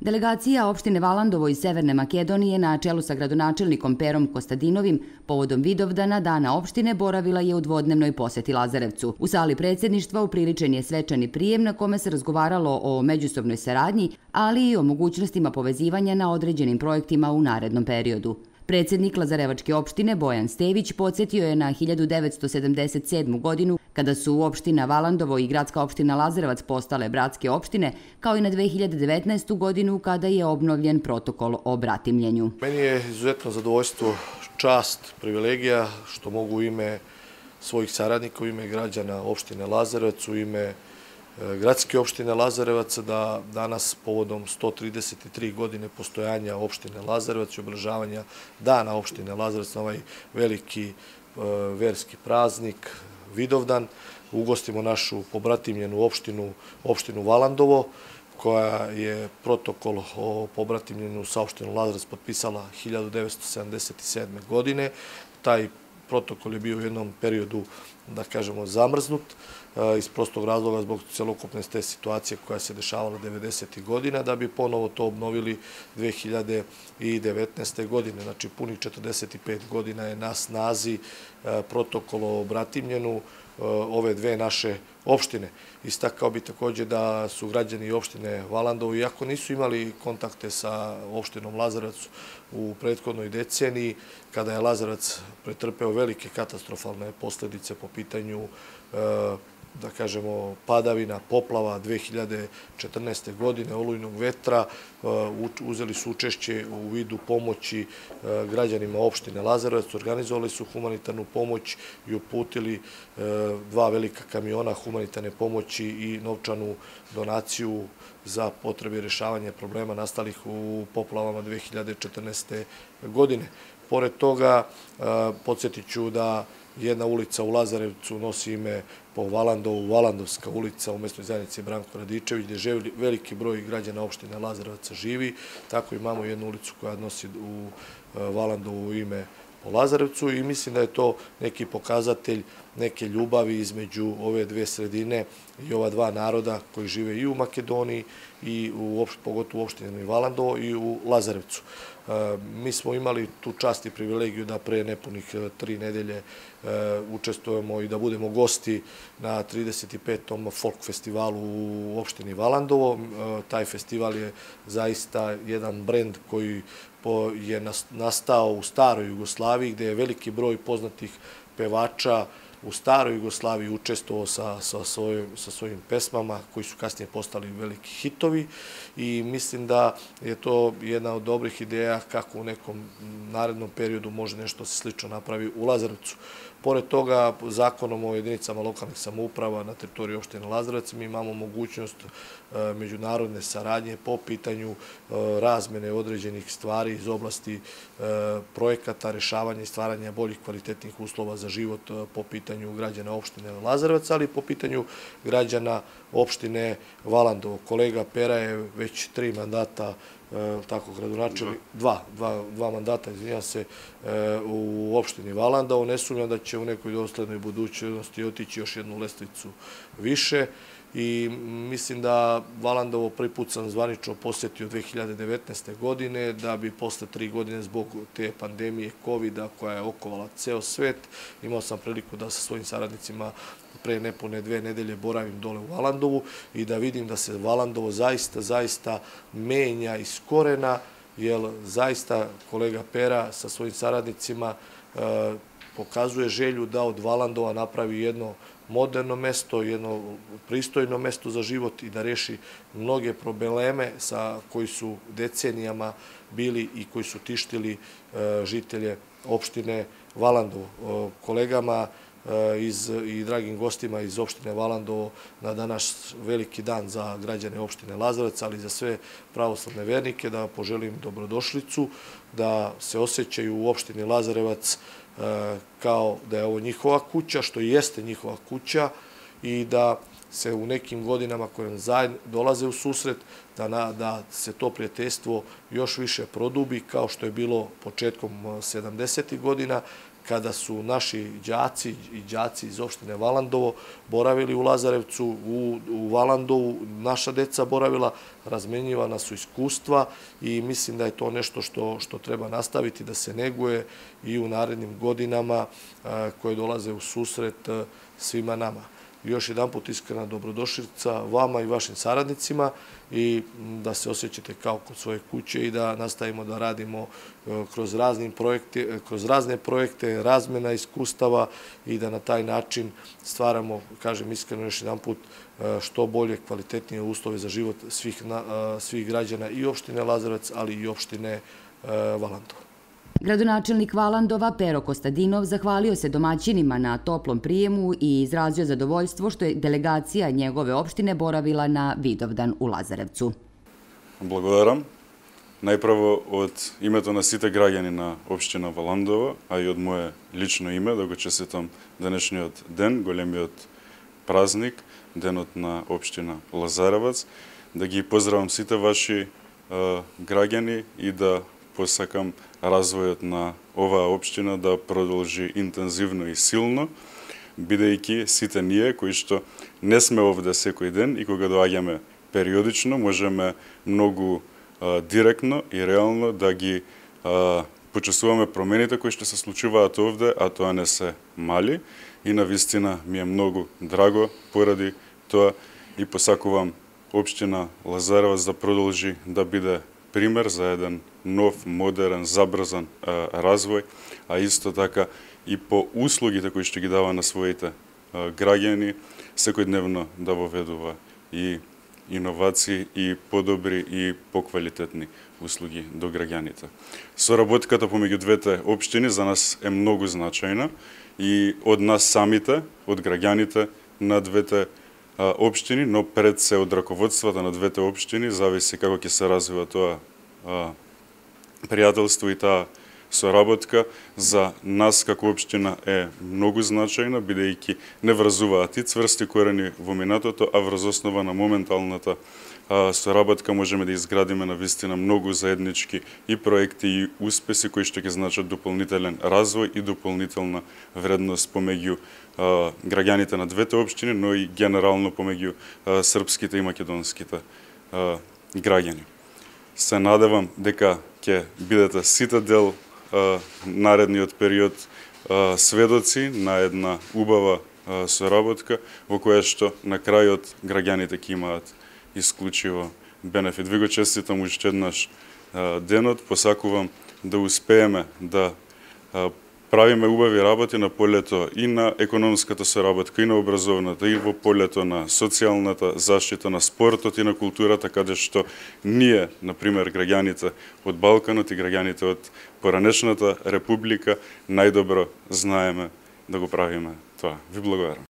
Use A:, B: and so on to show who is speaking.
A: Delegacija opštine Valandovo iz Severne Makedonije na čelu sa gradonačelnikom Perom Kostadinovim povodom Vidovdana dana opštine boravila je u dvodnevnoj poseti Lazarevcu. U sali predsjedništva upriličen je svečani prijem na kome se razgovaralo o međusobnoj saradnji, ali i o mogućnostima povezivanja na određenim projektima u narednom periodu. Predsjednik Lazarevačke opštine Bojan Stević podsjetio je na 1977. godinu kada su opština Valandovo i gradska opština Lazarevac postale bratske opštine, kao i na 2019. godinu kada je obnovljen protokol o bratimljenju.
B: Meni je izuzetno zadovoljstvo, čast, privilegija što mogu ime svojih saradnika, u ime građana opštine Lazarevac, u ime gradske opštine Lazarevac da danas povodom 133 godine postojanja opštine Lazarevac i obeležavanja dana opštine Lazarevac na ovaj veliki e, verski praznik Vidovdan ugostimo našu pobratimljenu opštinu, opštinu Valandovo koja je protokol o pobratimljenju sa opštinom Lazarevac potpisala 1977. godine. Taj protokol je bio u jednom periodu, da kažemo, zamrznut iz prostog razloga zbog celokupne ste situacije koja se dešavala 90. godina, da bi ponovo to obnovili 2019. godine. Znači, puni 45 godina je na snazi protokol o bratimljenu ove dve naše opštine. Istakao bi takođe da su građani opštine Valandovo, iako nisu imali kontakte sa opštinom Lazarac u prethodnoj deceniji, kada je Lazarac pretrpeo velike katastrofalne posledice po pitanju da kažemo, padavina, poplava 2014. godine, olujnog vetra, uh, uzeli su učešće u vidu pomoći uh, građanima opštine Lazarevac, organizovali su humanitarnu pomoć i uputili dva velika kamiona humanitarne pomoći i novčanu donaciju za potrebe rešavanja problema nastalih u poplavama 2014. godine. Pored toga, podsjetit ću da jedna ulica u Lazarevcu nosi ime po Valandovu, Valandovska ulica u mestnoj zajednici Branko Radičević, gde živi veliki broj građana opštine Lazarevaca živi. Tako imamo jednu ulicu koja nosi u e, Valandovu ime po Lazarevcu i mislim da je to neki pokazatelj neke ljubavi između ove dve sredine i ova dva naroda koji žive i u Makedoniji i u, pogotovo u opštini Valandovo i u Lazarevcu. Mi smo imali tu čast i privilegiju da pre nepunih e, tri nedelje e, učestvujemo i da budemo gosti na 35. folk festivalu u opštini Valandovo. E, taj festival je zaista jedan brend koji je nastao u staroj Jugoslaviji gde je veliki broj poznatih pevača u staroj Jugoslaviji učestvovao sa, sa, svojim, sa svojim pesmama koji su kasnije postali veliki hitovi i mislim da je to jedna od dobrih ideja kako u nekom narednom periodu može nešto se slično napravi u Lazarevcu. Pored toga, zakonom o jedinicama lokalnih samouprava na teritoriji opštine Lazarevac mi imamo mogućnost e, međunarodne saradnje po pitanju e, razmene određenih stvari iz oblasti e, projekata, rešavanja i stvaranja boljih kvalitetnih uslova za život po pitanju građana opštine Lazarevac, ali po pitanju građana opštine Valandovo. Kolega Pera je već tri mandata E, tako gradonačeli, dva, dva, dva mandata, izvinjam se, e, u opštini Valanda. Ne sumnjam da će u nekoj doslednoj budućnosti otići još jednu lestvicu više i mislim da Valandovo prvi put sam zvanično posetio 2019. godine, da bi posle tri godine zbog te pandemije COVID-a koja je okovala ceo svet, imao sam priliku da sa svojim saradnicima pre nepune dve nedelje boravim dole u Valandovu i da vidim da se Valandovo zaista, zaista menja iz korena, jer zaista kolega Pera sa svojim saradnicima e, pokazuje želju da od Valandova napravi jedno moderno mesto, jedno pristojno mesto za život i da reši mnoge probleme sa koji su decenijama bili i koji su tištili e, žitelje opštine Valandovo. Kolegama E, iz, i dragim gostima iz opštine Valandovo na danas veliki dan za građane opštine Lazarevac, ali i za sve pravoslavne vernike, da poželim dobrodošlicu, da se osjećaju u opštini Lazarevac e, kao da je ovo njihova kuća, što i jeste njihova kuća i da se u nekim godinama koje zajedno dolaze u susret, da, da se to prijateljstvo još više produbi, kao što je bilo početkom 70. godina, kada su naši đaci i đaci iz opštine Valandovo boravili u Lazarevcu, u, u Valandovu, naša deca boravila, razmenjivana su iskustva i mislim da je to nešto što, što treba nastaviti, da se neguje i u narednim godinama koje dolaze u susret svima nama još jedan put iskrena dobrodošlica vama i vašim saradnicima i da se osjećate kao kod svoje kuće i da nastavimo da radimo e, kroz, projekte, kroz razne projekte, razmena iskustava i da na taj način stvaramo, kažem iskreno još jedan put, e, što bolje, kvalitetnije uslove za život svih, e, svih građana i opštine Lazarevac, ali i opštine Valandova.
A: Градоначелник Валандова Перо Костадинов захвалио се домаќинима на топлом пријему и изразио задоволство што je делегација njegove општине боравила на Видовдан у Лазаревцу.
C: Благодарам. Најправо од името на сите граѓани на општина Валандова, а и од мое лично име, да го честитам денешниот ден, големиот празник, денот на општина Лазаревац, да ги поздравам сите ваши е, граѓани и да посакам развојот на оваа општина да продолжи интензивно и силно, бидејќи сите ние кои што не сме овде секој ден и кога доаѓаме периодично, можеме многу а, директно и реално да ги а, почувствуваме промените кои што се случуваат овде, а тоа не се мали. И на вистина ми е многу драго поради тоа и посакувам општина Лазаревац да продолжи да биде пример за еден нов, модерен, забрзан а, развој, а исто така и по услугите кои што ги дава на своите а, граѓани, секојдневно да воведува и иновации и подобри и поквалитетни услуги до граѓаните. Соработката помеѓу двете општини за нас е многу значајна и од нас самите, од граѓаните на двете општини, но пред се од раководствата на двете општини зависи како ќе се развива тоа пријателство и таа соработка за нас како општина е многу значајна, бидејќи не врзуваат и цврсти корени во минатото, а врз основа на моменталната соработка можеме да изградиме на вистина многу заеднички и проекти и успеси кои што ќе значат дополнителен развој и дополнителна вредност помеѓу граѓаните на двете општини, но и генерално помеѓу српските и македонските граѓани. Се надевам дека ќе бидете сите дел наредниот период сведоци на една убава соработка во која што на крајот граѓаните ќе имаат исклучиво бенефит. Ви го честитам уште еднаш денот, посакувам да успееме да правиме убави работи на полето и на економската соработка, и на образовната, и во полето на социјалната заштита, на спортот и на културата, каде што ние, например, граѓаните од Балканот и граѓаните од поранешната република, најдобро знаеме да го правиме тоа. Ви благодарам.